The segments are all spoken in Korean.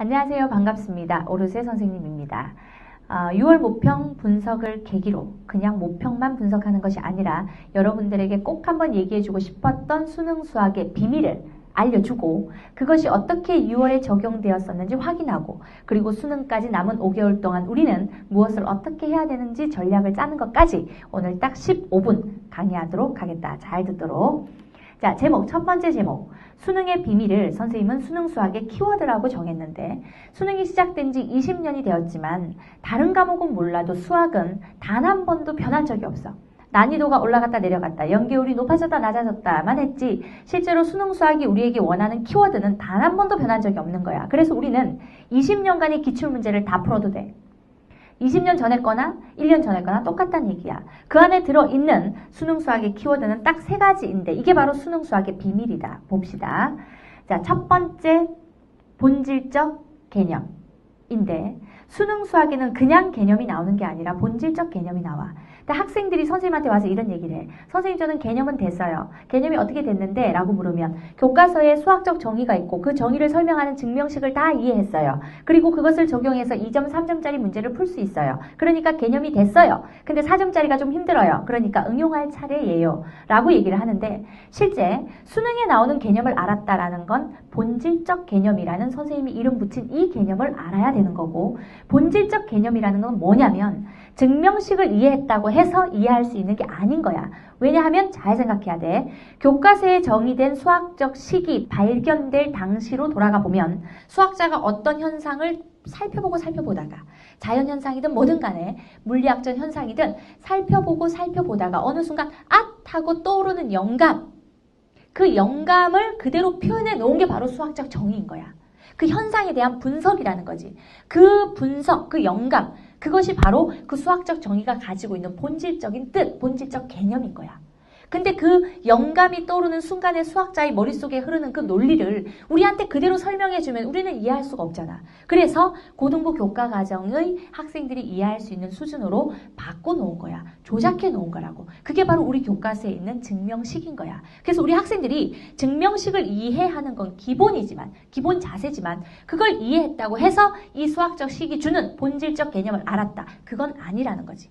안녕하세요. 반갑습니다. 오르세 선생님입니다. 어, 6월 모평 분석을 계기로 그냥 모평만 분석하는 것이 아니라 여러분들에게 꼭 한번 얘기해주고 싶었던 수능 수학의 비밀을 알려주고 그것이 어떻게 6월에 적용되었었는지 확인하고 그리고 수능까지 남은 5개월 동안 우리는 무엇을 어떻게 해야 되는지 전략을 짜는 것까지 오늘 딱 15분 강의하도록 하겠다. 잘 듣도록. 자, 제목, 첫 번째 제목. 수능의 비밀을 선생님은 수능 수학의 키워드라고 정했는데, 수능이 시작된 지 20년이 되었지만, 다른 과목은 몰라도 수학은 단 한 번도 변한 적이 없어. 난이도가 올라갔다 내려갔다, 연계율이 높아졌다 낮아졌다만 했지, 실제로 수능 수학이 우리에게 원하는 키워드는 단 한 번도 변한 적이 없는 거야. 그래서 우리는 20년간의 기출 문제를 다 풀어도 돼. 20년 전에 거나 1년 전에 거나 똑같다는 얘기야. 그 안에 들어있는 수능 수학의 키워드는 딱 세 가지인데 이게 바로 수능 수학의 비밀이다. 봅시다. 자, 첫 번째 본질적 개념인데 수능 수학에는 그냥 개념이 나오는 게 아니라 본질적 개념이 나와. 근데 학생들이 선생님한테 와서 이런 얘기를 해. 선생님 저는 개념은 됐어요. 개념이 어떻게 됐는데? 라고 물으면 교과서에 수학적 정의가 있고 그 정의를 설명하는 증명식을 다 이해했어요. 그리고 그것을 적용해서 2점, 3점짜리 문제를 풀 수 있어요. 그러니까 개념이 됐어요. 근데 4점짜리가 좀 힘들어요. 그러니까 응용할 차례예요. 라고 얘기를 하는데 실제 수능에 나오는 개념을 알았다라는 건 본질적 개념이라는 선생님이 이름 붙인 이 개념을 알아야 되는 거고 본질적 개념이라는 건 뭐냐면 증명식을 이해했다고 해서 이해할 수 있는 게 아닌 거야. 왜냐하면 잘 생각해야 돼. 교과서에 정의된 수학적 시기 발견될 당시로 돌아가 보면 수학자가 어떤 현상을 살펴보고 살펴보다가 자연현상이든 뭐든 간에 물리학적 현상이든 살펴보고 살펴보다가 어느 순간 앗 하고 떠오르는 영감 그 영감을 그대로 표현해 놓은 게 바로 수학적 정의인 거야. 그 현상에 대한 분석이라는 거지. 그 분석, 그 영감, 그것이 바로 그 수학적 정의가 가지고 있는 본질적인 뜻, 본질적 개념인 거야. 근데 그 영감이 떠오르는 순간에 수학자의 머릿속에 흐르는 그 논리를 우리한테 그대로 설명해주면 우리는 이해할 수가 없잖아. 그래서 고등부 교과 과정의 학생들이 이해할 수 있는 수준으로 바꿔놓은 거야. 조작해 놓은 거라고. 그게 바로 우리 교과서에 있는 증명식인 거야. 그래서 우리 학생들이 증명식을 이해하는 건 기본이지만, 기본 자세지만, 그걸 이해했다고 해서 이 수학적 식이 주는 본질적 개념을 알았다. 그건 아니라는 거지.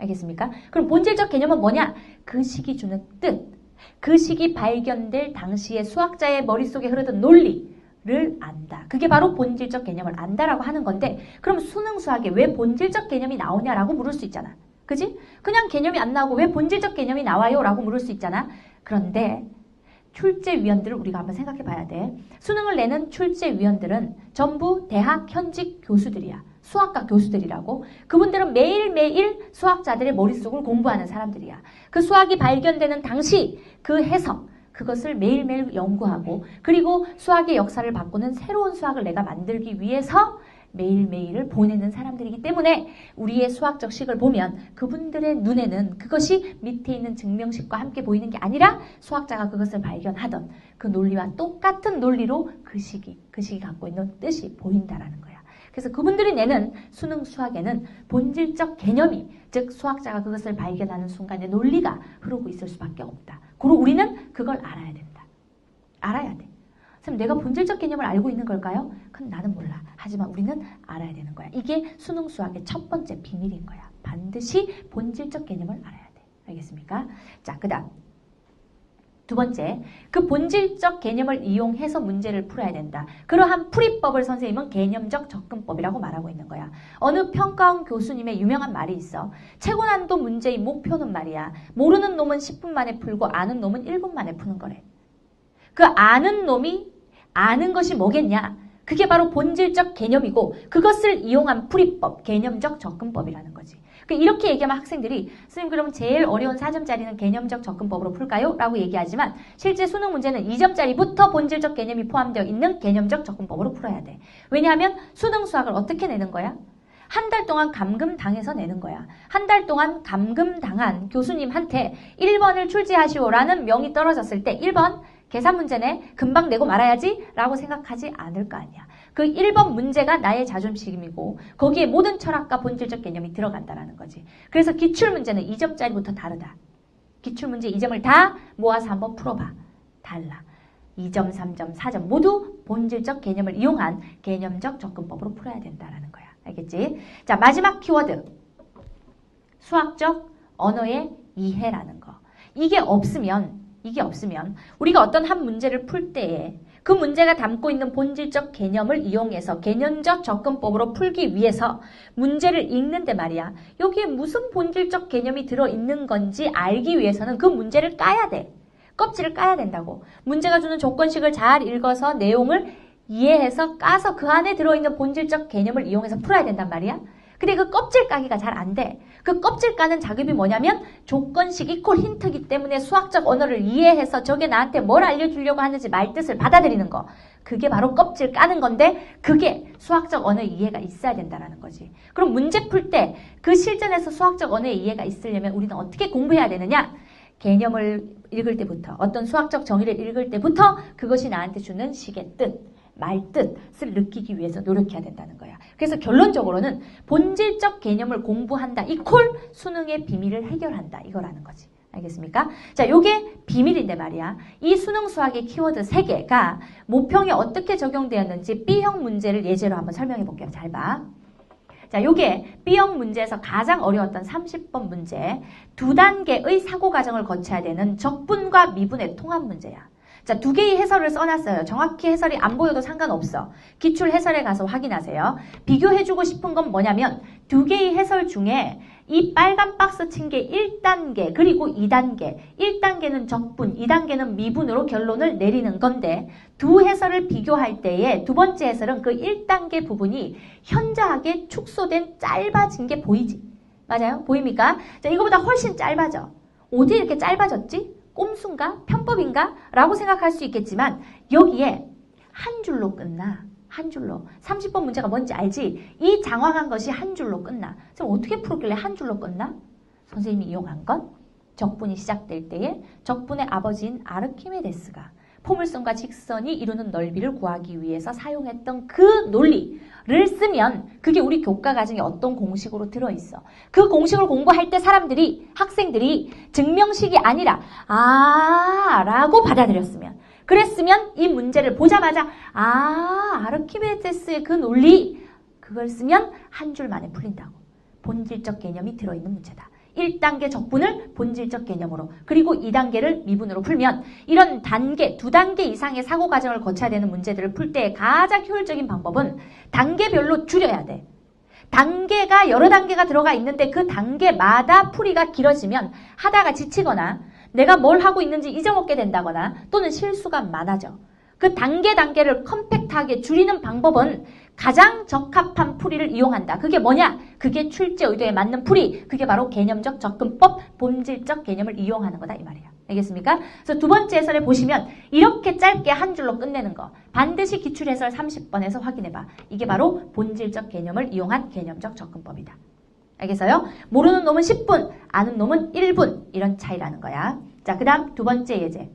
알겠습니까? 그럼 본질적 개념은 뭐냐? 그 시기 주는 뜻. 그 시기 발견될 당시의 수학자의 머릿속에 흐르던 논리를 안다. 그게 바로 본질적 개념을 안다라고 하는 건데 그럼 수능 수학에 왜 본질적 개념이 나오냐라고 물을 수 있잖아. 그지? 그냥 개념이 안 나오고 왜 본질적 개념이 나와요? 라고 물을 수 있잖아. 그런데 출제위원들을 우리가 한번 생각해 봐야 돼. 수능을 내는 출제위원들은 전부 대학 현직 교수들이야. 수학과 교수들이라고 그분들은 매일매일 수학자들의 머릿속을 공부하는 사람들이야. 그 수학이 발견되는 당시 그 해석 그것을 매일매일 연구하고 그리고 수학의 역사를 바꾸는 새로운 수학을 내가 만들기 위해서 매일매일을 보내는 사람들이기 때문에 우리의 수학적 식을 보면 그분들의 눈에는 그것이 밑에 있는 증명식과 함께 보이는 게 아니라 수학자가 그것을 발견하던 그 논리와 똑같은 논리로 그 식이, 그 식이 갖고 있는 뜻이 보인다라는 거예요. 그래서 그분들이 내는 수능 수학에는 본질적 개념이 즉 수학자가 그것을 발견하는 순간에 논리가 흐르고 있을 수밖에 없다. 그리고 우리는 그걸 알아야 된다. 알아야 돼. 선생님 내가 본질적 개념을 알고 있는 걸까요? 그건 나는 몰라. 하지만 우리는 알아야 되는 거야. 이게 수능 수학의 첫 번째 비밀인 거야. 반드시 본질적 개념을 알아야 돼. 알겠습니까? 자, 그 다음 두 번째, 그 본질적 개념을 이용해서 문제를 풀어야 된다. 그러한 풀이법을 선생님은 개념적 접근법이라고 말하고 있는 거야. 어느 평가원 교수님의 유명한 말이 있어. 최고 난도 문제의 목표는 말이야. 모르는 놈은 10분 만에 풀고 아는 놈은 1분 만에 푸는 거래. 그 아는 놈이 아는 것이 뭐겠냐? 그게 바로 본질적 개념이고 그것을 이용한 풀이법, 개념적 접근법이라는 거지. 그 이렇게 얘기하면 학생들이 선생님 그러면 제일 어려운 4점짜리는 개념적 접근법으로 풀까요? 라고 얘기하지만 실제 수능 문제는 2점짜리부터 본질적 개념이 포함되어 있는 개념적 접근법으로 풀어야 돼. 왜냐하면 수능 수학을 어떻게 내는 거야? 한달 동안 감금당해서 내는 거야. 한 달 동안 감금당한 교수님한테 1번을 출제하시오라는 명이 떨어졌을 때 1번 계산 문제네 금방 내고 말아야지 라고 생각하지 않을 거 아니야. 그 1번 문제가 나의 자존심이고 거기에 모든 철학과 본질적 개념이 들어간다라는 거지. 그래서 기출문제는 2점짜리부터 다르다. 기출문제 2점을 다 모아서 한번 풀어봐. 달라. 2점, 3점, 4점 모두 본질적 개념을 이용한 개념적 접근법으로 풀어야 된다라는 거야. 알겠지? 자, 마지막 키워드. 수학적 언어의 이해라는 거. 이게 없으면 이게 없으면 우리가 어떤 한 문제를 풀 때에 그 문제가 담고 있는 본질적 개념을 이용해서 개념적 접근법으로 풀기 위해서 문제를 읽는데 말이야. 여기에 무슨 본질적 개념이 들어있는 건지 알기 위해서는 그 문제를 까야 돼. 껍질을 까야 된다고. 문제가 주는 조건식을 잘 읽어서 내용을 이해해서 까서 그 안에 들어있는 본질적 개념을 이용해서 풀어야 된단 말이야. 근데 그 껍질 까기가 잘 안 돼. 그 껍질 까는 작업이 뭐냐면 조건식 이퀄 힌트기 때문에 수학적 언어를 이해해서 저게 나한테 뭘 알려주려고 하는지 말뜻을 받아들이는 거. 그게 바로 껍질 까는 건데 그게 수학적 언어의 이해가 있어야 된다는 거지. 그럼 문제 풀 때 그 실전에서 수학적 언어의 이해가 있으려면 우리는 어떻게 공부해야 되느냐? 개념을 읽을 때부터 어떤 수학적 정의를 읽을 때부터 그것이 나한테 주는 식의 뜻, 말뜻을 느끼기 위해서 노력해야 된다는 거야. 그래서 결론적으로는 본질적 개념을 공부한다. 이콜 수능의 비밀을 해결한다. 이거라는 거지. 알겠습니까? 자, 요게 비밀인데 말이야. 이 수능 수학의 키워드 3개가 모평에 어떻게 적용되었는지 B형 문제를 예제로 한번 설명해 볼게요. 잘 봐. 자, 요게 B형 문제에서 가장 어려웠던 30번 문제. 두 단계의 사고 과정을 거쳐야 되는 적분과 미분의 통합 문제야. 자, 두 개의 해설을 써놨어요. 정확히 해설이 안 보여도 상관없어. 기출 해설에 가서 확인하세요. 비교해주고 싶은 건 뭐냐면 두 개의 해설 중에 이 빨간 박스 친 게 1단계 그리고 2단계 1단계는 적분 2단계는 미분으로 결론을 내리는 건데 두 해설을 비교할 때에 두 번째 해설은 그 1단계 부분이 현저하게 축소된 짧아진 게 보이지 맞아요? 보입니까? 자 이거보다 훨씬 짧아져 어디 이렇게 짧아졌지? 꼼수인가? 편법인가? 라고 생각할 수 있겠지만 여기에 한 줄로 끝나. 한 줄로. 30번 문제가 뭔지 알지? 이 장황한 것이 한 줄로 끝나. 그럼 어떻게 풀었길래 한 줄로 끝나? 선생님이 이용한 건 적분이 시작될 때에 적분의 아버지인 아르키메데스가 포물선과 직선이 이루는 넓이를 구하기 위해서 사용했던 그 논리를 쓰면 그게 우리 교과 과정에 어떤 공식으로 들어있어. 그 공식을 공부할 때 사람들이 학생들이 증명식이 아니라 아 라고 받아들였으면 그랬으면 이 문제를 보자마자 아 아르키메데스의 그 논리 그걸 쓰면 한 줄 만에 풀린다고. 본질적 개념이 들어있는 문제다. 1단계 적분을 본질적 개념으로 그리고 2단계를 미분으로 풀면 이런 단계, 두 단계 이상의 사고 과정을 거쳐야 되는 문제들을 풀 때 가장 효율적인 방법은 단계별로 줄여야 돼. 단계가 여러 단계가 들어가 있는데 그 단계마다 풀이가 길어지면 하다가 지치거나 내가 뭘 하고 있는지 잊어먹게 된다거나 또는 실수가 많아져. 그 단계 단계를 컴팩트하게 줄이는 방법은 가장 적합한 풀이를 이용한다. 그게 뭐냐? 그게 출제 의도에 맞는 풀이. 그게 바로 개념적 접근법, 본질적 개념을 이용하는 거다 이 말이에요. 알겠습니까? 그래서 두 번째 해설에 보시면 이렇게 짧게 한 줄로 끝내는 거. 반드시 기출 해설 30번에서 확인해 봐. 이게 바로 본질적 개념을 이용한 개념적 접근법이다. 알겠어요? 모르는 놈은 10분, 아는 놈은 1분 이런 차이라는 거야. 자, 그 다음 두 번째 예제.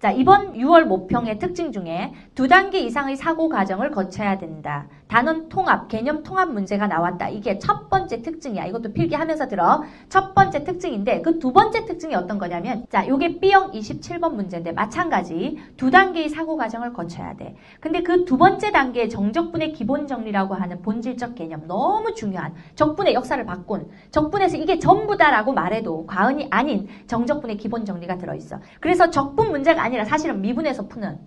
자, 이번 6월 모평의 특징 중에 두 단계 이상의 사고 과정을 거쳐야 된다. 단원 통합, 개념 통합 문제가 나왔다. 이게 첫 번째 특징이야. 이것도 필기하면서 들어. 첫 번째 특징인데 그 두 번째 특징이 어떤 거냐면 자, 요게 B형 27번 문제인데 마찬가지 두 단계의 사고 과정을 거쳐야 돼. 근데 그 두 번째 단계 정적분의 기본 정리라고 하는 본질적 개념 너무 중요한 적분의 역사를 바꾼 적분에서 이게 전부다라고 말해도 과언이 아닌 정적분의 기본 정리가 들어 있어. 그래서 적분 문제가 아니라 사실은 미분에서 푸는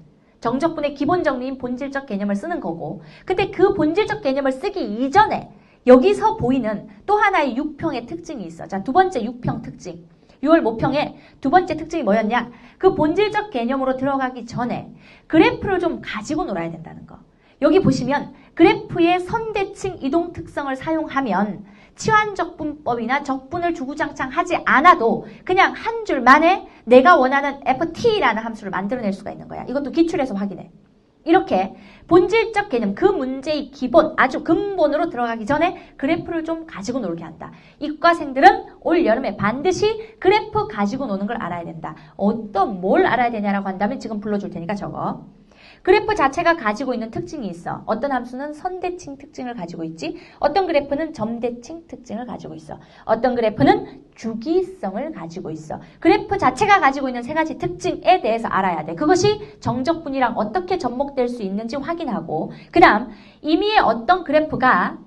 정적분의 기본 정리인 본질적 개념을 쓰는 거고 근데 그 본질적 개념을 쓰기 이전에 여기서 보이는 또 하나의 6평의 특징이 있어. 자, 두 번째 6평 특징. 6월 모평의 두 번째 특징이 뭐였냐? 그 본질적 개념으로 들어가기 전에 그래프를 좀 가지고 놀아야 된다는 거. 여기 보시면 그래프의 선대칭 이동 특성을 사용하면 치환적분법이나 적분을 주구장창 하지 않아도 그냥 한 줄만에 내가 원하는 ft라는 함수를 만들어낼 수가 있는 거야. 이것도 기출에서 확인해. 이렇게 본질적 개념, 그 문제의 기본, 아주 근본으로 들어가기 전에 그래프를 좀 가지고 놀게 한다. 이과생들은 올 여름에 반드시 그래프 가지고 노는 걸 알아야 된다. 어떤 뭘 알아야 되냐라고 한다면 지금 불러줄 테니까 적어. 그래프 자체가 가지고 있는 특징이 있어. 어떤 함수는 선대칭 특징을 가지고 있지. 어떤 그래프는 점대칭 특징을 가지고 있어. 어떤 그래프는 주기성을 가지고 있어. 그래프 자체가 가지고 있는 세 가지 특징에 대해서 알아야 돼. 그것이 정적분이랑 어떻게 접목될 수 있는지 확인하고 그 다음 이미의 어떤 그래프가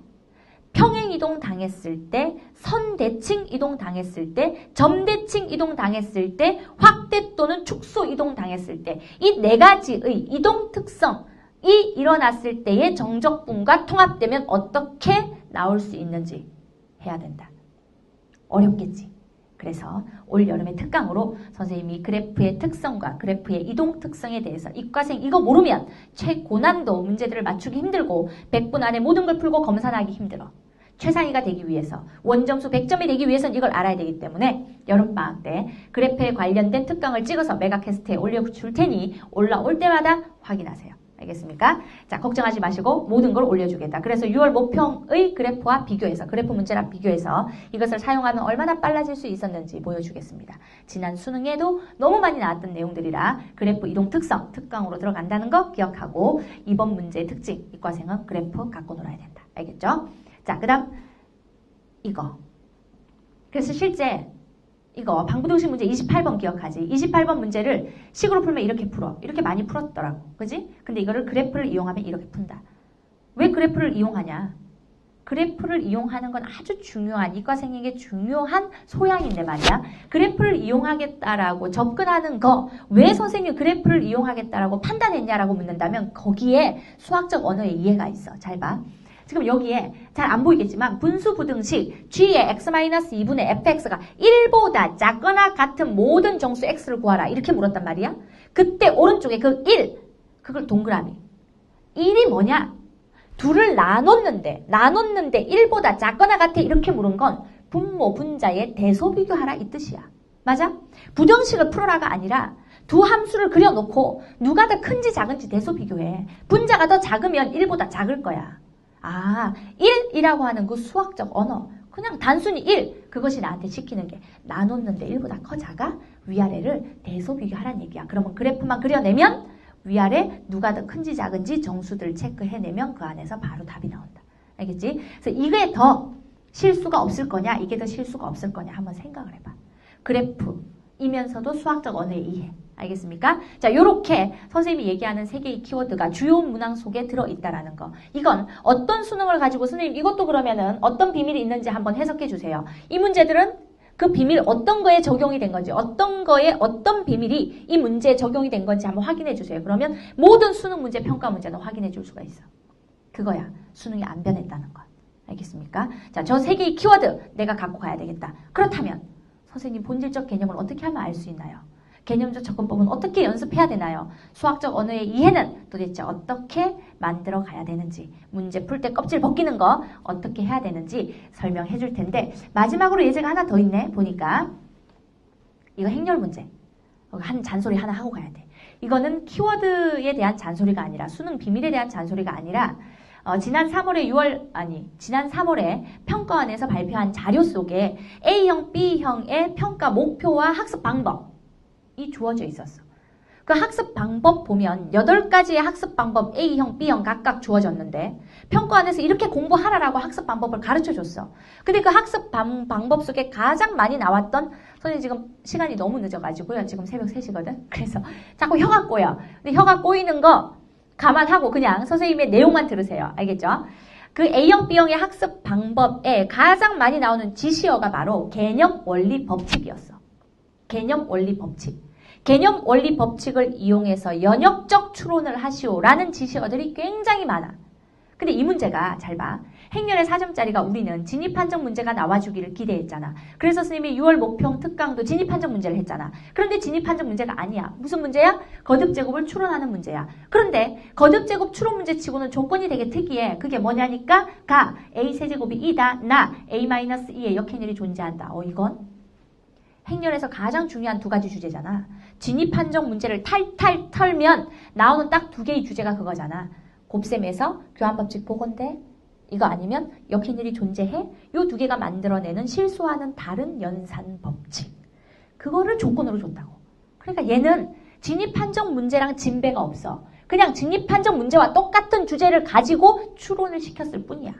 평행 이동 당했을 때, 선대칭 이동 당했을 때, 점대칭 이동 당했을 때, 확대 또는 축소 이동 당했을 때, 이 네 가지의 이동 특성이 일어났을 때의 정적분과 통합되면 어떻게 나올 수 있는지 해야 된다. 어렵겠지. 그래서 올 여름의 특강으로 선생님이 그래프의 특성과 그래프의 이동 특성에 대해서 이과생 이거 모르면 최고난도 문제들을 맞추기 힘들고 100분 안에 모든 걸 풀고 검산하기 힘들어. 최상위가 되기 위해서 원점수 100점이 되기 위해서는 이걸 알아야 되기 때문에 여름방학 때 그래프에 관련된 특강을 찍어서 메가캐스트에 올려줄 테니 올라올 때마다 확인하세요. 알겠습니까? 자, 걱정하지 마시고 모든 걸 올려주겠다. 그래서 6월 모평의 그래프와 비교해서, 그래프 문제랑 비교해서 이것을 사용하면 얼마나 빨라질 수 있었는지 보여주겠습니다. 지난 수능에도 너무 많이 나왔던 내용들이라 그래프 이동 특성, 특강으로 들어간다는 거 기억하고 이번 문제의 특징, 이과생은 그래프 갖고 놀아야 된다. 알겠죠? 자, 그 다음 이거. 그래서 실제 이거 방부동식 문제 28번 기억하지. 28번 문제를 식으로 풀면 이렇게 풀어. 이렇게 많이 풀었더라고. 그지? 근데 이거를 그래프를 이용하면 이렇게 푼다. 왜 그래프를 이용하냐? 그래프를 이용하는 건 아주 중요한 이과생에게 중요한 소양인데 말이야. 그래프를 이용하겠다라고 접근하는 거 왜 선생님 그래프를 이용하겠다라고 판단했냐라고 묻는다면 거기에 수학적 언어의 이해가 있어. 잘 봐. 지금 여기에 잘 안 보이겠지만 분수 부등식 g의 x-2분의 fx가 1보다 작거나 같은 모든 정수 x를 구하라 이렇게 물었단 말이야. 그때 오른쪽에 그 1, 그걸 동그라미. 1이 뭐냐? 둘을 나눴는데 나눴는데 1보다 작거나 같아 이렇게 물은 건 분모 분자의 대소 비교하라 이 뜻이야. 맞아? 부등식을 풀어라가 아니라 두 함수를 그려놓고 누가 더 큰지 작은지 대소 비교해. 분자가 더 작으면 1보다 작을 거야. 아, 1이라고 하는 그 수학적 언어. 그냥 단순히 1. 그것이 나한테 시키는 게 나눴는데 1보다 커 작아? 위아래를 대소 비교하란 얘기야. 그러면 그래프만 그려내면 위아래 누가 더 큰지 작은지 정수들 체크해내면 그 안에서 바로 답이 나온다. 알겠지? 그래서 이게 더 실수가 없을 거냐, 이게 더 실수가 없을 거냐 한번 생각을 해봐. 그래프이면서도 수학적 언어의 이해. 알겠습니까? 자, 요렇게 선생님이 얘기하는 세 개의 키워드가 주요 문항 속에 들어있다라는 거. 이건 어떤 수능을 가지고 선생님 이것도 그러면은 어떤 비밀이 있는지 한번 해석해 주세요. 이 문제들은 그 비밀 어떤 거에 적용이 된 건지 어떤 거에 어떤 비밀이 이 문제에 적용이 된 건지 한번 확인해 주세요. 그러면 모든 수능 문제 평가 문제는 확인해 줄 수가 있어. 그거야. 수능이 안 변했다는 것. 알겠습니까? 자, 저 세 개의 키워드 내가 갖고 가야 되겠다. 그렇다면 선생님 본질적 개념을 어떻게 하면 알 수 있나요? 개념적 접근법은 어떻게 연습해야 되나요? 수학적 언어의 이해는 도대체 어떻게 만들어 가야 되는지, 문제 풀 때 껍질 벗기는 거 어떻게 해야 되는지 설명해 줄 텐데, 마지막으로 예제가 하나 더 있네, 보니까. 이거 행렬 문제. 한 잔소리 하나 하고 가야 돼. 이거는 키워드에 대한 잔소리가 아니라, 수능 비밀에 대한 잔소리가 아니라, 어, 지난 3월에 6월 아니 지난 3월에 평가원에서 발표한 자료 속에 A형, B형의 평가 목표와 학습 방법 이 주어져 있었어. 그 학습 방법 보면 8가지의 학습 방법 A형, B형 각각 주어졌는데 평가원에서 이렇게 공부하라라고 학습 방법을 가르쳐 줬어. 근데 그 학습 방, 방법 속에 가장 많이 나왔던 선생님 지금 시간이 너무 늦어가지고요. 지금 새벽 3시거든. 그래서 자꾸 혀가 꼬여. 근데 혀가 꼬이는 거 감안하고 그냥 선생님의 내용만 들으세요. 알겠죠? 그 A형, B형의 학습 방법에 가장 많이 나오는 지시어가 바로 개념 원리 법칙이었어. 개념 원리 법칙. 개념 원리 법칙을 이용해서 연역적 추론을 하시오라는 지시어들이 굉장히 많아. 근데 이 문제가 잘 봐. 행렬의 4점짜리가 우리는 진입 판정 문제가 나와주기를 기대했잖아. 그래서 스님이 6월 목평 특강도 진입 판정 문제를 했잖아. 그런데 진입 판정 문제가 아니야. 무슨 문제야? 거듭 제곱을 추론하는 문제야. 그런데 거듭 제곱 추론 문제 치고는 조건이 되게 특이해. 그게 뭐냐니까 가 a 세제곱이 2다. 나 a-2의 역행렬이 존재한다. 어 이건 행렬에서 가장 중요한 두 가지 주제잖아. 진입 판정 문제를 탈탈 털면 나오는 딱 두 개의 주제가 그거잖아. 곱셈에서 교환법칙 보건대 이거 아니면 역행렬이 존재해 요 두 개가 만들어내는 실수하는 다른 연산 법칙 그거를 조건으로 줬다고. 그러니까 얘는 진입 판정 문제랑 진배가 없어. 그냥 직립한정 문제와 똑같은 주제를 가지고 추론을 시켰을 뿐이야.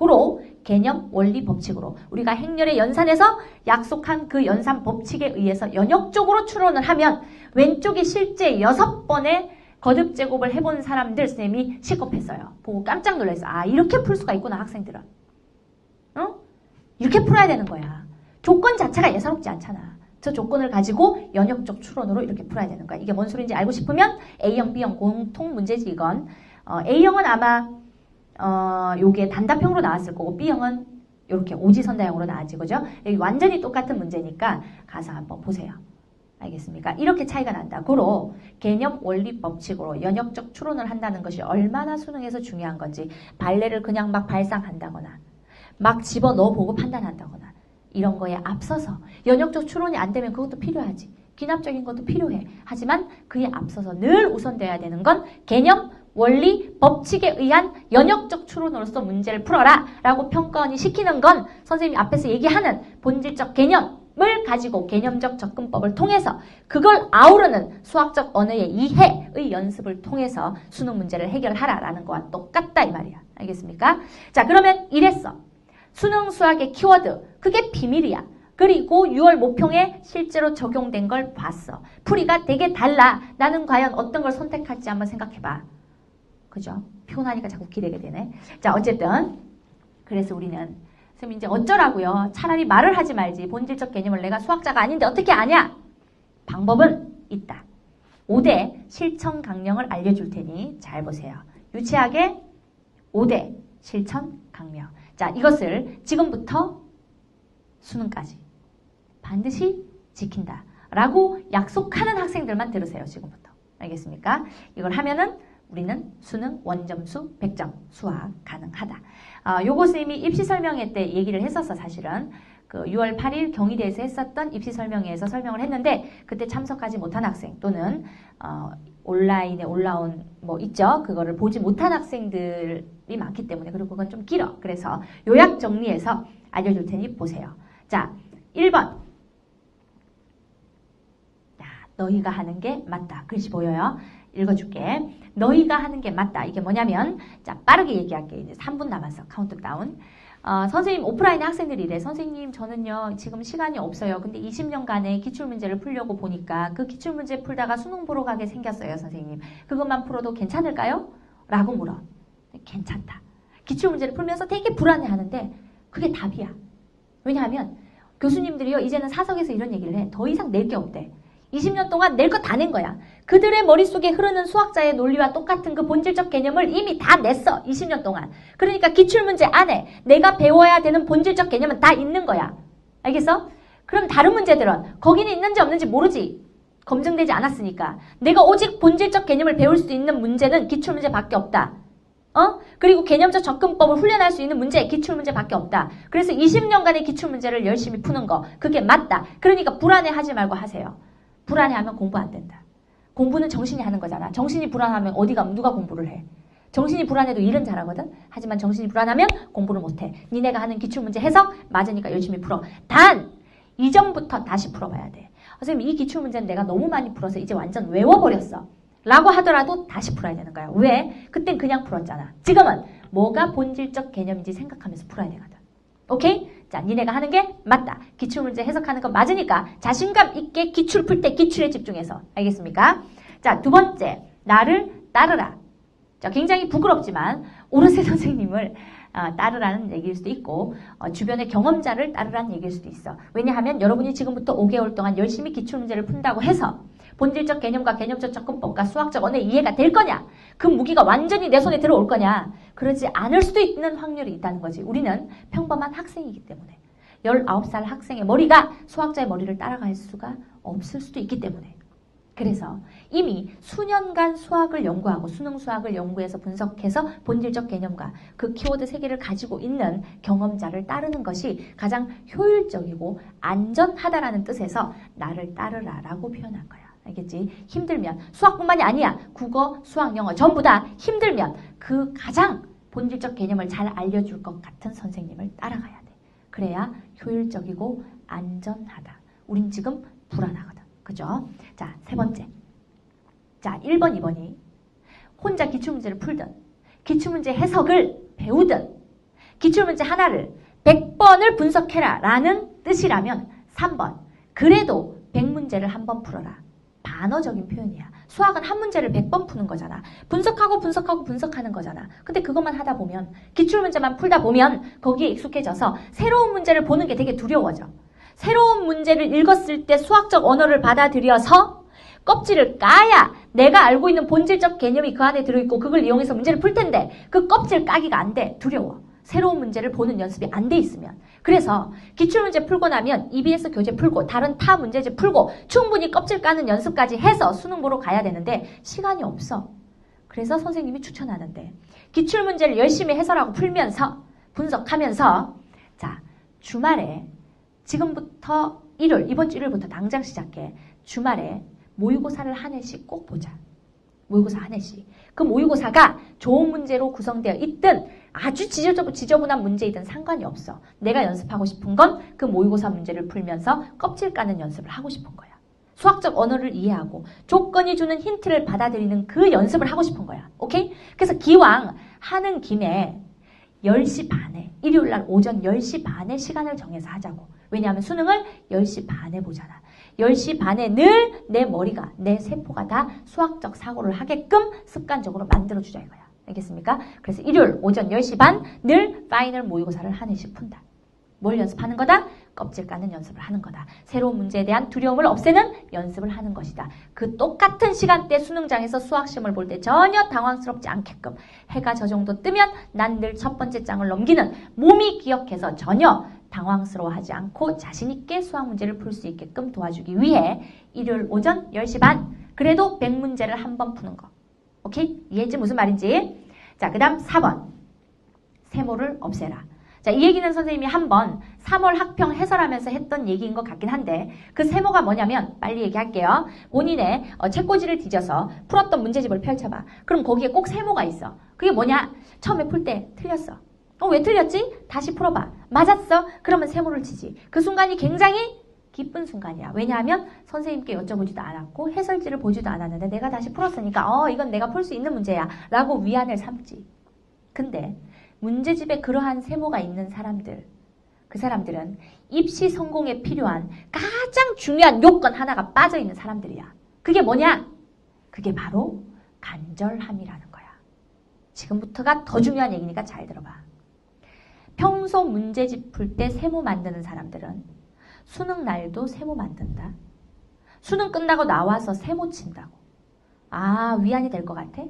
고로 개념 원리 법칙으로 우리가 행렬의 연산에서 약속한 그 연산 법칙에 의해서 연역적으로 추론을 하면 왼쪽이 실제 여섯 번의 거듭 제곱을 해본 사람들 쌤이 시겁했어요. 보고 깜짝 놀랐어. 아 이렇게 풀 수가 있구나 학생들은. 어? 이렇게 풀어야 되는 거야. 조건 자체가 예사롭지 않잖아. 저 조건을 가지고 연역적 추론으로 이렇게 풀어야 되는 거야. 이게 뭔 소리인지 알고 싶으면 A형, B형 공통 문제지 이건. 어, A형은 아마 어, 요게 단답형으로 나왔을 거고 B형은 이렇게 오지선다형으로 나왔지 그죠? 여기 완전히 똑같은 문제니까 가서 한번 보세요. 알겠습니까? 이렇게 차이가 난다. 고로 개념 원리 법칙으로 연역적 추론을 한다는 것이 얼마나 수능에서 중요한 건지 발레를 그냥 막 발상한다거나 막 집어넣어 보고 판단한다거나 이런 거에 앞서서 연역적 추론이 안 되면 그것도 필요하지. 기납적인 것도 필요해. 하지만 그에 앞서서 늘 우선돼야 되는 건 개념, 원리, 법칙에 의한 연역적 추론으로서 문제를 풀어라 라고 평가원이 시키는 건 선생님이 앞에서 얘기하는 본질적 개념을 가지고 개념적 접근법을 통해서 그걸 아우르는 수학적 언어의 이해의 연습을 통해서 수능 문제를 해결하라라는 거와 똑같다 이 말이야. 알겠습니까? 자 그러면 이랬어. 수능 수학의 키워드 그게 비밀이야. 그리고 6월 모평에 실제로 적용된 걸 봤어. 풀이가 되게 달라. 나는 과연 어떤 걸 선택할지 한번 생각해봐. 그죠? 피곤하니까 자꾸 기대게 되네. 자, 어쨌든 그래서 우리는 선생님 이제 어쩌라고요? 차라리 말을 하지 말지. 본질적 개념을 내가 수학자가 아닌데 어떻게 아냐? 방법은 있다. 5대 실천 강령을 알려줄 테니 잘 보세요. 유치하게 5대 실천 강령. 자, 이것을 지금부터 수능까지 반드시 지킨다. 라고 약속하는 학생들만 들으세요. 지금부터. 알겠습니까? 이걸 하면은 우리는 수능 원점수 100점 수학 가능하다. 아, 요거 쌤이 입시 설명회 때 얘기를 했었어 사실은. 그 6월 8일 경희대에서 했었던 입시 설명회에서 설명을 했는데 그때 참석하지 못한 학생 또는 어, 온라인에 올라온 뭐 있죠. 그거를 보지 못한 학생들이 많기 때문에 그리고 그건 좀 길어. 그래서 요약 정리해서 알려줄 테니 보세요. 자, 1번. 자, 너희가 하는 게 맞다. 글씨 보여요? 읽어줄게. 너희가 하는 게 맞다. 이게 뭐냐면, 자, 빠르게 얘기할게. 이제 3분 남았어. 카운트다운. 어, 선생님, 오프라인 학생들이 래 선생님, 저는요, 지금 시간이 없어요. 근데 20년간의 기출문제를 풀려고 보니까 그 기출문제 풀다가 수능 보러 가게 생겼어요, 선생님. 그것만 풀어도 괜찮을까요? 라고 물어. 괜찮다. 기출문제를 풀면서 되게 불안해 하는데, 그게 답이야. 왜냐하면, 교수님들이요, 이제는 사석에서 이런 얘기를 해. 더 이상 낼 게 없대. 20년 동안 낼 거 다 낸 거야. 그들의 머릿속에 흐르는 수학자의 논리와 똑같은 그 본질적 개념을 이미 다 냈어. 20년 동안. 그러니까 기출문제 안에 내가 배워야 되는 본질적 개념은 다 있는 거야. 알겠어? 그럼 다른 문제들은 거기는 있는지 없는지 모르지. 검증되지 않았으니까. 내가 오직 본질적 개념을 배울 수 있는 문제는 기출문제밖에 없다. 어? 그리고 개념적 접근법을 훈련할 수 있는 문제, 기출문제밖에 없다. 그래서 20년간의 기출문제를 열심히 푸는 거, 그게 맞다. 그러니까 불안해하지 말고 하세요. 불안해하면 공부 안 된다. 공부는 정신이 하는 거잖아. 정신이 불안하면 어디 가면 누가 공부를 해? 정신이 불안해도 일은 잘하거든. 하지만 정신이 불안하면 공부를 못해. 니네가 하는 기출문제 해석 맞으니까 열심히 풀어. 단 이전부터 다시 풀어봐야 돼. 선생님 이 기출문제는 내가 너무 많이 풀어서 이제 완전 외워버렸어. 라고 하더라도 다시 풀어야 되는 거야. 왜? 그땐 그냥 풀었잖아. 지금은 뭐가 본질적 개념인지 생각하면서 풀어야 되거든. 오케이? 자, 니네가 하는 게 맞다. 기출문제 해석하는 거 맞으니까 자신감 있게 기출 풀 때 기출에 집중해서. 알겠습니까? 자, 두 번째. 나를 따르라. 자, 굉장히 부끄럽지만 오르세 선생님을 어, 따르라는 얘기일 수도 있고 어, 주변의 경험자를 따르라는 얘기일 수도 있어. 왜냐하면 여러분이 지금부터 5개월 동안 열심히 기출문제를 푼다고 해서 본질적 개념과 개념적 접근법과 수학적 언어 이해가 될 거냐? 그 무기가 완전히 내 손에 들어올 거냐? 그러지 않을 수도 있는 확률이 있다는 거지. 우리는 평범한 학생이기 때문에. 19살 학생의 머리가 수학자의 머리를 따라갈 수가 없을 수도 있기 때문에. 그래서 이미 수년간 수학을 연구하고 수능 수학을 연구해서 분석해서 본질적 개념과 그 키워드 세 개를 가지고 있는 경험자를 따르는 것이 가장 효율적이고 안전하다라는 뜻에서 나를 따르라라고 표현한 거야. 알겠지? 힘들면 수학뿐만이 아니야. 국어, 수학, 영어 전부 다 힘들면 그 가장 본질적 개념을 잘 알려줄 것 같은 선생님을 따라가야 돼. 그래야 효율적이고 안전하다. 우린 지금 불안하거든. 그죠? 자, 세 번째. 자, 1번, 2번이 혼자 기출문제를 풀든 기출문제 해석을 배우든 기출문제 하나를 100번을 분석해라 라는 뜻이라면 3번 그래도 100문제를 한 번 풀어라. 반어적인 표현이야. 수학은 한 문제를 100번 푸는 거잖아. 분석하고 분석하고 분석하는 거잖아. 근데 그것만 하다 보면 기출문제만 풀다 보면 거기에 익숙해져서 새로운 문제를 보는 게 되게 두려워져. 새로운 문제를 읽었을 때 수학적 언어를 받아들여서 껍질을 까야 내가 알고 있는 본질적 개념이 그 안에 들어있고 그걸 이용해서 문제를 풀 텐데 그 껍질 까기가 안 돼. 두려워. 새로운 문제를 보는 연습이 안 돼 있으면. 그래서 기출문제 풀고 나면 EBS 교재 풀고 다른 타 문제집 풀고 충분히 껍질 까는 연습까지 해서 수능 보러 가야 되는데 시간이 없어. 그래서 선생님이 추천하는데 기출문제를 열심히 해설하고 풀면서 분석하면서 자 주말에 지금부터 일요일 이번 주 일요일부터 당장 시작해 주말에 모의고사를 한 해씩 꼭 보자. 모의고사 한 해씩. 그 모의고사가 좋은 문제로 구성되어 있든 아주 지저분 한 문제이든 상관이 없어. 내가 연습하고 싶은 건 그 모의고사 문제를 풀면서 껍질 까는 연습을 하고 싶은 거야. 수학적 언어를 이해하고 조건이 주는 힌트를 받아들이는 그 연습을 하고 싶은 거야. 오케이? 그래서 기왕 하는 김에 10시 반에, 일요일 날 오전 10시 반에 시간을 정해서 하자고. 왜냐하면 수능을 10시 반에 보잖아. 10시 반에 늘 내 머리가, 내 세포가 다 수학적 사고를 하게끔 습관적으로 만들어주자 이거야. 알겠습니까? 그래서 일요일 오전 10시 반 늘 final 모의고사를 한 회씩 푼다. 뭘 연습하는 거다? 껍질 까는 연습을 하는 거다. 새로운 문제에 대한 두려움을 없애는 연습을 하는 것이다. 그 똑같은 시간대 수능장에서 수학시험을 볼 때 전혀 당황스럽지 않게끔 해가 저 정도 뜨면 난 늘 첫 번째 장을 넘기는 몸이 기억해서 전혀 당황스러워하지 않고 자신있게 수학 문제를 풀 수 있게끔 도와주기 위해 일요일 오전 10시 반 그래도 100문제를 한 번 푸는 거. 오케이? 이해했지? 무슨 말인지? 자, 그 다음 4번. 세모를 없애라. 자, 이 얘기는 선생님이 한번 3월 학평 해설하면서 했던 얘기인 것 같긴 한데 그 세모가 뭐냐면 빨리 얘기할게요. 본인의 어, 책꽂이를 뒤져서 풀었던 문제집을 펼쳐봐. 그럼 거기에 꼭 세모가 있어. 그게 뭐냐? 처음에 풀 때 틀렸어. 어, 왜 틀렸지? 다시 풀어봐. 맞았어? 그러면 세모를 치지. 그 순간이 굉장히 기쁜 순간이야. 왜냐하면 선생님께 여쭤보지도 않았고 해설지를 보지도 않았는데 내가 다시 풀었으니까 어 이건 내가 풀 수 있는 문제야 라고 위안을 삼지. 근데 문제집에 그러한 세모가 있는 사람들 그 사람들은 입시 성공에 필요한 가장 중요한 요건 하나가 빠져 있는 사람들이야. 그게 뭐냐? 그게 바로 간절함이라는 거야. 지금부터가 더 중요한 얘기니까 잘 들어봐. 평소 문제집 풀 때 세모 만드는 사람들은 수능 날도 세모 만든다. 수능 끝나고 나와서 세모 친다고. 아, 위안이 될 것 같아?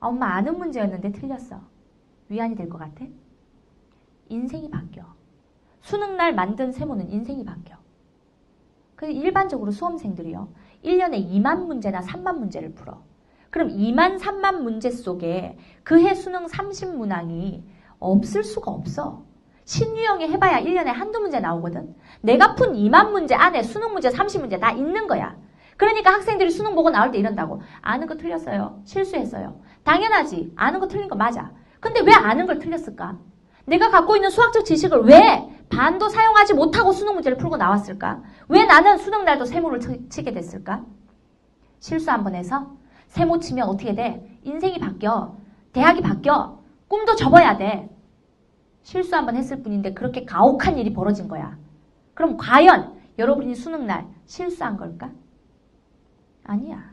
아, 엄마 아는 문제였는데 틀렸어. 위안이 될 것 같아? 인생이 바뀌어. 수능 날 만든 세모는 인생이 바뀌어. 그 일반적으로 수험생들이요. 1년에 2만 문제나 3만 문제를 풀어. 그럼 2만, 3만 문제 속에 그해 수능 30문항이 없을 수가 없어. 신유형에 해봐야 1년에 한두 문제 나오거든. 내가 푼 2만 문제 안에 수능 문제 30문제 다 있는 거야. 그러니까 학생들이 수능 보고 나올 때 이런다고. 아는 거 틀렸어요. 실수했어요. 당연하지. 아는 거 틀린 거 맞아. 근데 왜 아는 걸 틀렸을까? 내가 갖고 있는 수학적 지식을 왜 반도 사용하지 못하고 수능 문제를 풀고 나왔을까? 왜 나는 수능 날도 세모를 치게 됐을까? 실수 한 번 해서 세모 치면 어떻게 돼? 인생이 바뀌어. 대학이 바뀌어. 꿈도 접어야 돼. 실수 한번 했을 뿐인데 그렇게 가혹한 일이 벌어진 거야. 그럼 과연 여러분이 수능날 실수한 걸까? 아니야.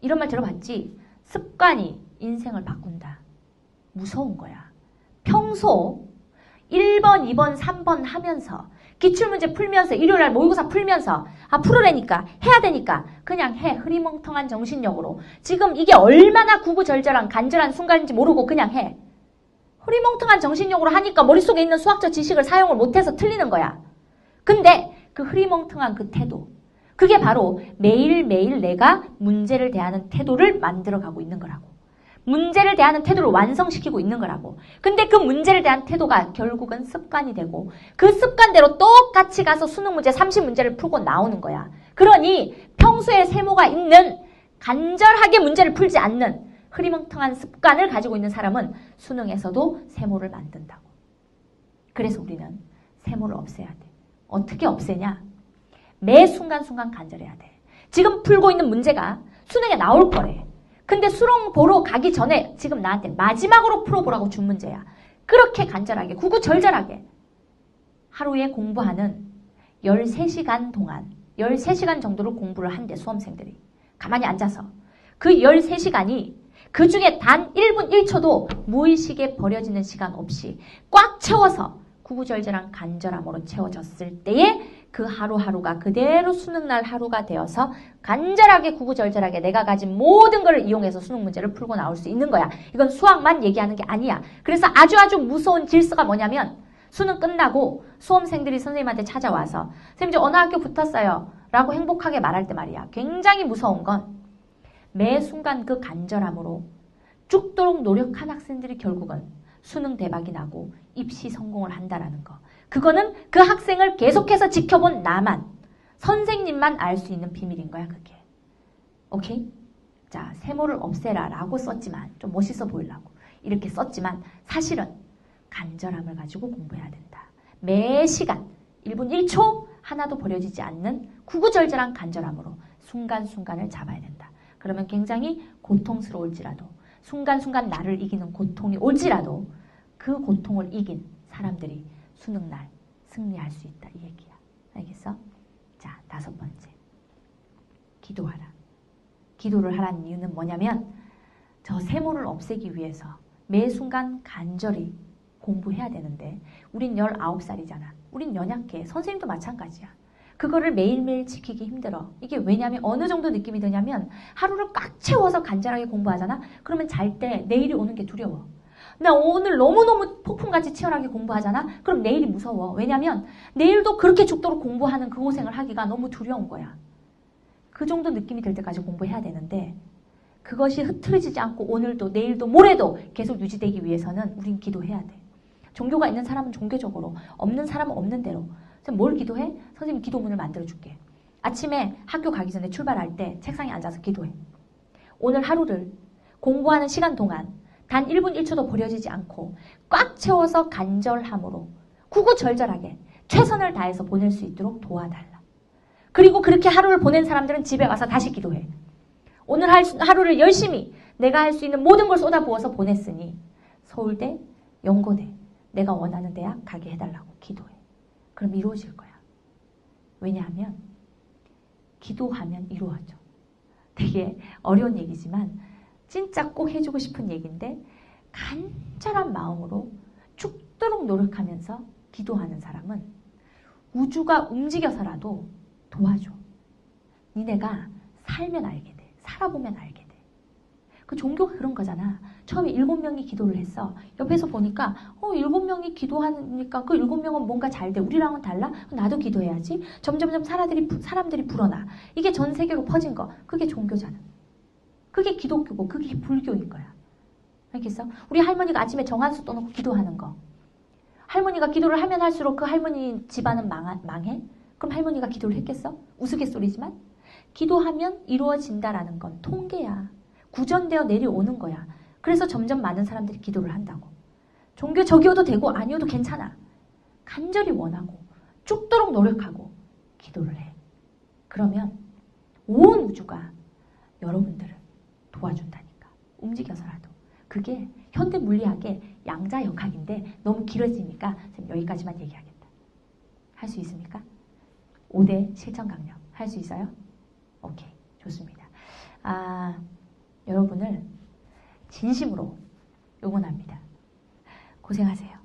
이런 말 들어봤지? 습관이 인생을 바꾼다. 무서운 거야. 평소 1번, 2번, 3번 하면서 기출문제 풀면서 일요일날 모의고사 풀면서 아 풀으라니까 해야 되니까 그냥 해 흐리멍텅한 정신력으로 지금 이게 얼마나 구구절절한 간절한 순간인지 모르고 그냥 해 흐리멍텅한 정신력으로 하니까 머릿속에 있는 수학적 지식을 사용을 못해서 틀리는 거야 근데 그 흐리멍텅한 그 태도 그게 바로 매일매일 내가 문제를 대하는 태도를 만들어가고 있는 거라고 문제를 대하는 태도를 완성시키고 있는 거라고. 근데 그 문제를 대한 태도가 결국은 습관이 되고 그 습관대로 똑같이 가서 수능 문제 30문제를 풀고 나오는 거야. 그러니 평소에 세모가 있는 간절하게 문제를 풀지 않는 흐리멍텅한 습관을 가지고 있는 사람은 수능에서도 세모를 만든다고. 그래서 우리는 세모를 없애야 돼. 어떻게 없애냐? 매 순간순간 간절해야 돼. 지금 풀고 있는 문제가 수능에 나올 거래. 근데 수능 보러 가기 전에 지금 나한테 마지막으로 풀어보라고 준 문제야. 그렇게 간절하게, 구구절절하게 하루에 공부하는 13시간 동안 13시간 정도를 공부를 한대 수험생들이. 가만히 앉아서. 그 13시간이 그 중에 단 1분 1초도 무의식에 버려지는 시간 없이 꽉 채워서 구구절절한 간절함으로 채워졌을 때에 그 하루하루가 그대로 수능날 하루가 되어서 간절하게 구구절절하게 내가 가진 모든 것을 이용해서 수능 문제를 풀고 나올 수 있는 거야. 이건 수학만 얘기하는 게 아니야. 그래서 아주 아주 무서운 질서가 뭐냐면 수능 끝나고 수험생들이 선생님한테 찾아와서 선생님 저 어느 학교 붙었어요. 라고 행복하게 말할 때 말이야. 굉장히 무서운 건 매 순간 그 간절함으로 죽도록 노력한 학생들이 결국은 수능 대박이 나고 입시 성공을 한다라는 거. 그거는 그 학생을 계속해서 지켜본 나만, 선생님만 알 수 있는 비밀인 거야, 그게. 오케이? 자, 세모를 없애라 라고 썼지만, 좀 멋있어 보이려고. 이렇게 썼지만, 사실은 간절함을 가지고 공부해야 된다. 매 시간, 1분 1초 하나도 버려지지 않는 구구절절한 간절함으로 순간순간을 잡아야 된다. 그러면 굉장히 고통스러울지라도 순간순간 나를 이기는 고통이 올지라도 그 고통을 이긴 사람들이 수능날 승리할 수 있다. 이 얘기야. 알겠어? 자, 다섯 번째. 기도하라. 기도를 하라는 이유는 뭐냐면 저 세모를 없애기 위해서 매 순간 간절히 공부해야 되는데 우린 19살이잖아. 우린 연약해. 선생님도 마찬가지야. 그거를 매일매일 지키기 힘들어. 이게 왜냐면 어느 정도 느낌이 드냐면 하루를 꽉 채워서 간절하게 공부하잖아. 그러면 잘 때 내일이 오는 게 두려워. 나 오늘 너무너무 폭풍같이 치열하게 공부하잖아? 그럼 내일이 무서워. 왜냐면 내일도 그렇게 죽도록 공부하는 그 고생을 하기가 너무 두려운 거야. 그 정도 느낌이 들 때까지 공부해야 되는데 그것이 흐트러지지 않고 오늘도 내일도 모레도 계속 유지되기 위해서는 우린 기도해야 돼. 종교가 있는 사람은 종교적으로, 없는 사람은 없는 대로. 뭘 기도해? 선생님 기도문을 만들어줄게. 아침에 학교 가기 전에 출발할 때 책상에 앉아서 기도해. 오늘 하루를 공부하는 시간 동안 단 1분 1초도 버려지지 않고 꽉 채워서 간절함으로 구구절절하게 최선을 다해서 보낼 수 있도록 도와달라. 그리고 그렇게 하루를 보낸 사람들은 집에 와서 다시 기도해. 오늘 하루를 열심히 내가 할 수 있는 모든 걸 쏟아부어서 보냈으니 서울대, 연고대, 내가 원하는 대학 가게 해달라고 기도해. 그럼 이루어질 거야. 왜냐하면 기도하면 이루어져. 되게 어려운 얘기지만 진짜 꼭 해주고 싶은 얘기인데 간절한 마음으로 죽도록 노력하면서 기도하는 사람은 우주가 움직여서라도 도와줘. 니네가 살면 알게 돼. 살아보면 알게 돼. 그 종교가 그런 거잖아. 처음에 일곱 명이 기도를 했어. 옆에서 보니까 어 일곱 명이 기도하니까 그 일곱 명은 뭔가 잘 돼. 우리랑은 달라? 나도 기도해야지. 점점점 사람들이 사람들이 불어나. 이게 전 세계로 퍼진 거. 그게 종교잖아. 그게 기독교고 그게 불교인 거야. 알겠어? 우리 할머니가 아침에 정한수 떠놓고 기도하는 거. 할머니가 기도를 하면 할수록 그 할머니 집안은 망하, 망해? 그럼 할머니가 기도를 했겠어? 우스갯소리지만? 기도하면 이루어진다라는 건 통계야. 구전되어 내려오는 거야. 그래서 점점 많은 사람들이 기도를 한다고. 종교 적이어도 되고 아니어도 괜찮아. 간절히 원하고 죽도록 노력하고 기도를 해. 그러면 온 우주가 여러분들을 도와준다니까. 움직여서라도. 그게 현대 물리학의 양자 역학인데 너무 길어지니까 여기까지만 얘기하겠다. 할 수 있습니까? 5대 실전 강력. 할 수 있어요? 오케이. 좋습니다. 아, 여러분을 진심으로 응원합니다. 고생하세요.